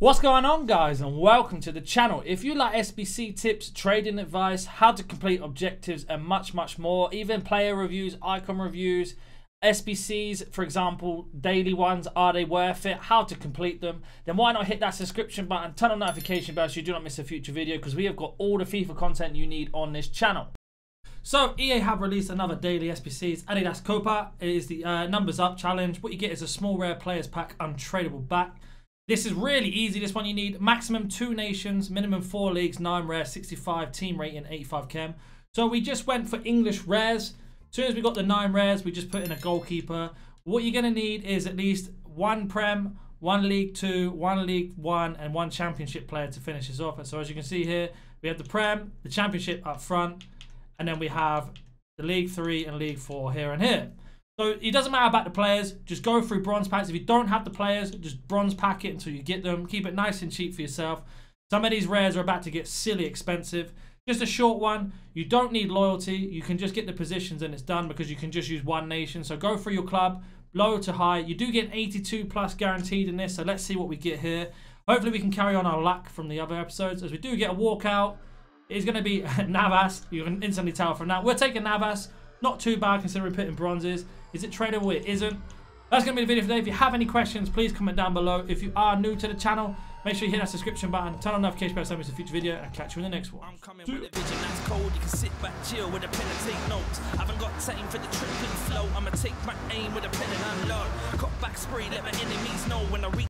What's going on guys and welcome to the channel. If you like SBC tips, trading advice, how to complete objectives and much much more, even player reviews, icon reviews, SBCs for example, daily ones, are they worth it, how to complete them, then why not hit that subscription button, turn on notification bell so you do not miss a future video because we have got all the FIFA content you need on this channel. So EA have released another daily SBCs. Adidas Copa is the uh, numbers up challenge. What you get is a small rare players pack untradable back. This is really easy. This one you need maximum two nations, minimum four leagues, nine rare, 65 team rating, 85 chem. So we just went for English rares. As soon as we got the nine rares, we just put in a goalkeeper. What you're going to need is at least one Prem, one League Two, one League One, and one Championship player to finish this off. So as you can see here, we have the Prem, the Championship up front, and then we have the League Three and League Four here and here. So it doesn't matter about the players. Just go through bronze packs. If you don't have the players, just bronze pack it until you get them. Keep it nice and cheap for yourself. Some of these rares are about to get silly expensive. Just a short one. You don't need loyalty. You can just get the positions and it's done because you can just use one nation. So go through your club, low to high. You do get 82 plus guaranteed in this. So let's see what we get here. Hopefully we can carry on our luck from the other episodes. As we do get a walkout, it's going to be Navas. You can instantly tell from that. We're taking Navas. Not too bad considering putting bronzes. Is it tradable? It isn't. That's going to be the video for today. If you have any questions, please comment down below. If you are new to the channel, make sure you hit that subscription button, turn on notification bell so you miss a future video, and catch you in the next one. I'm coming with a vision that's cold. You can sit back, chill with a pen and take notes. I haven't got time for the tripping flow. I'ma take my aim with a pen and unload. Cut back spray, let my enemies know when I reach.